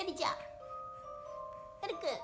Any job? Any good?